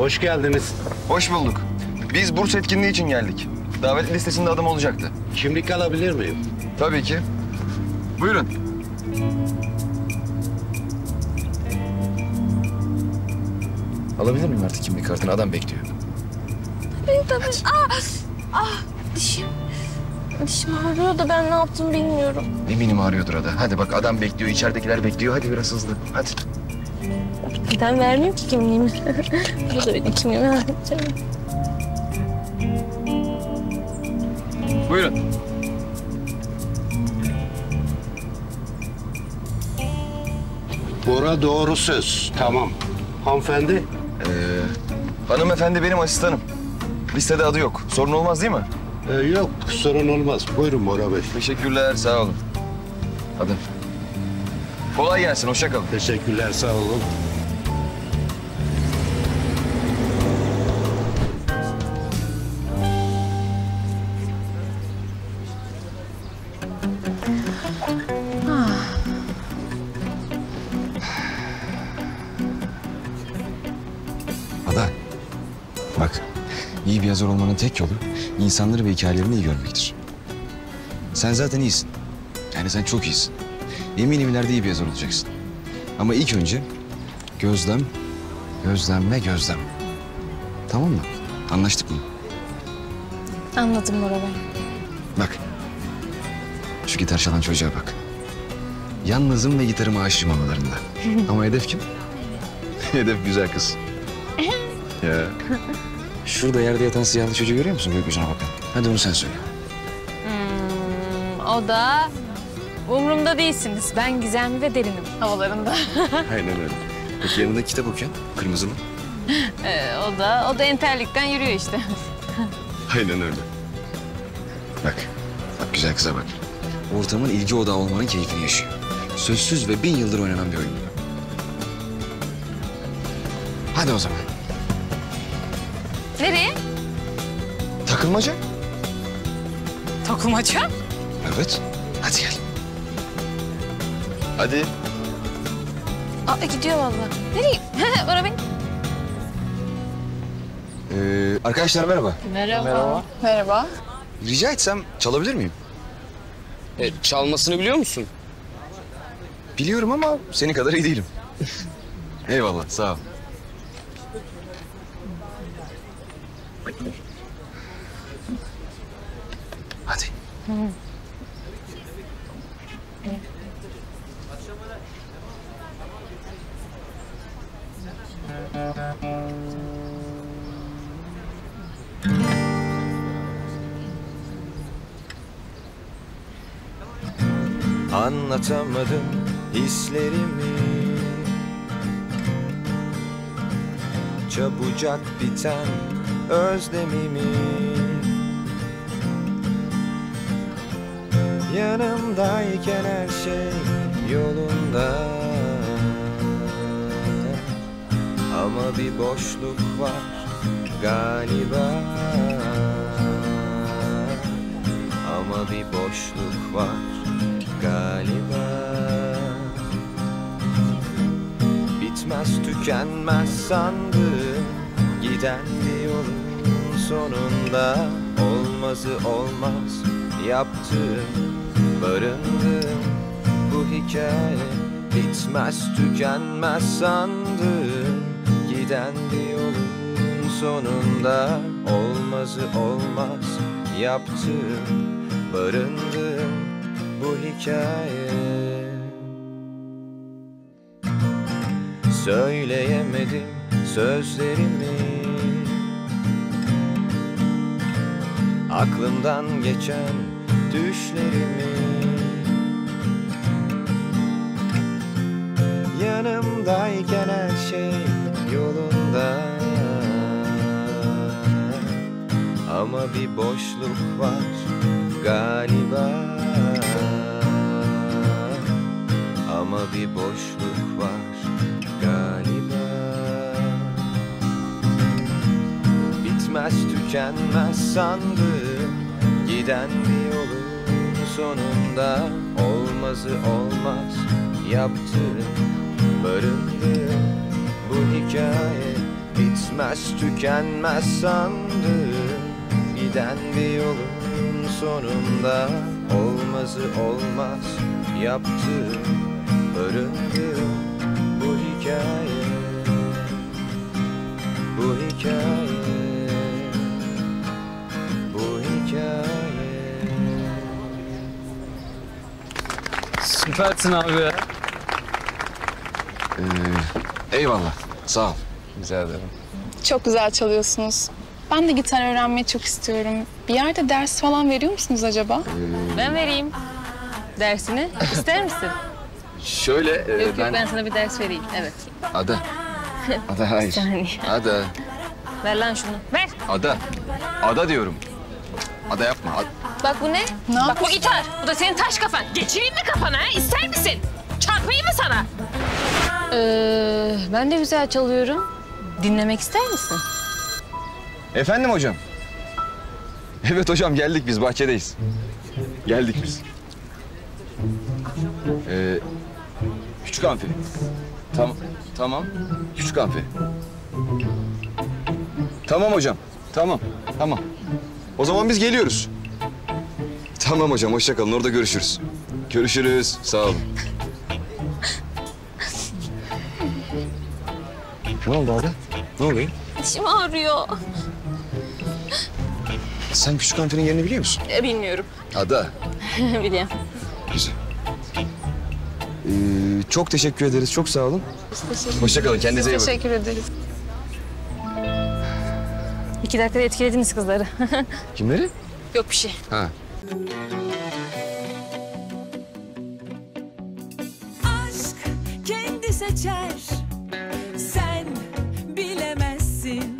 Hoş geldiniz. Hoş bulduk. Biz burs etkinliği için geldik. Davet listesinde adım olacaktı. Kimlik alabilir miyim? Tabii ki. Buyurun. Alabilir miyim artık kimlik kartını? Adam bekliyor. Tabii tabii. Ah, ah dişim. Dişim ağrıyor da ben ne yaptım bilmiyorum. Eminim ağrıyordur ada. Hadi bak adam bekliyor, içeridekiler bekliyor. Hadi biraz hızlı. Hadi. Neden vermiyor ki kimliğimi? Bu da benim kimliğimi vermiyor. Buyurun. Bora doğru söz. Tamam. Hanımefendi. Hanımefendi benim asistanım. Listede adı yok. Sorun olmaz değil mi? e, yok sorun olmaz. Buyurun Bora Bey. Teşekkürler, sağ olun. Hadi. Kolay gelsin, hoşça kalın. Teşekkürler sağ olun. Ada. Bak, iyi bir yazar olmanın tek yolu insanları ve hikayelerini iyi görmektir. Sen zaten iyisin. Yani sen çok iyisin. Eminim ileride iyi bir yazar olacaksın. Ama ilk önce gözlem, gözlem ve gözlem. Tamam mı? Anlaştık mı? Anladım Bora Bey. Bak. Şu gitar çalan çocuğa bak. Yalnızım ve gitarıma aşığım havalarında. Ama hedef kim? hedef güzel kız. Ya. Şurada yerde yatan siyahlı çocuğu görüyor musun gökyüzüne bakan? Hadi onu sen söyle. Hmm, o da umurumda değilsiniz. Ben gizemli ve derinim havalarında. Aynen öyle. Peki yanında kitap okuyan? Kırmızılı. Ee, o da o da enterlikten yürüyor işte. Aynen öyle. Bak. Bak güzel kıza bak. Ortamın ilgi odağı olmanın keyfini yaşıyor. Sözsüz ve bin yıldır oynanan bir oyun. bu. Hadi o zaman. Nereye? Takılmaca. Takılmaca. Evet. Hadi gel. Hadi. Aa, gidiyor vallahi. Nereye? Bey. Ee, arkadaşlar merhaba. Merhaba. Merhaba. Rica etsem çalabilir miyim? E, çalmasını biliyor musun? Biliyorum ama senin kadar iyi değilim. Eyvallah, sağ ol. Hadi. Anlatamadım hislerimi Çabucak biten özlemimi. Yanımdayken her şey yolunda. Ama bir boşluk var galiba. Ama bir boşluk var galiba. Bitmez tükenmez sandım Giden bir yolun sonunda Olmazı olmaz yaptım Barındım bu hikaye Bitmez tükenmez sandım Giden bir yolun sonunda Olmazı olmaz yaptım Barındım bu hikaye Söyleyemedim sözlerimi Aklımdan geçen düşlerimi. Yanımdayken her şey yolunda. Ama bir boşluk var galiba. Ama bir boşluk var Bitmez tükenmez sandım Giden bir yolun sonunda Olmazı olmaz yaptım Barındım bu hikaye Bitmez tükenmez sandım Giden bir yolun sonunda Olmazı olmaz yaptım Öründü bu hikaye Süpersin abi ya. Ee, eyvallah. Sağ ol. Rica ederim. Çok güzel çalıyorsunuz. Ben de gitar öğrenmeyi çok istiyorum. Bir yerde ders falan veriyor musunuz acaba? Ben vereyim dersini. İster misin? Şöyle e, yok yok ben... ben sana bir ders vereyim. Evet. Ada. Ada hayır. saniye. Ada. Ver lan şunu. Ver. Ada. Ada diyorum. Ada yapma. Ad- Bak bu ne? Ne Bak bu gitar. Bu da senin taş kafan. Geçireyim mi kafana? ha? İster misin? Çarpayım mı sana? Ee, ben de güzel çalıyorum. Dinlemek ister misin? Efendim hocam? Evet hocam geldik biz bahçedeyiz. Geldik biz. Ee, küçük amfi. Tamam. Tamam. Küçük amfi. Tamam hocam. Tamam. Tamam. O zaman biz geliyoruz. Tamam hocam hoşça kalın. Orada görüşürüz. Görüşürüz. Sağ olun. Ne oldu Ada? Ne oluyor? Dişim ağrıyor. Sen küçük amfinin yerini biliyor musun? E, bilmiyorum. Ada. Biliyorum. Güzel. Ee, çok teşekkür ederiz. Çok sağ olun. Hoşça kalın. Kendinize iyi bakın. Teşekkür ederiz. İki dakikada etkilediniz kızları. Kimleri? Yok bir şey. Ha. Aşk kendi seçer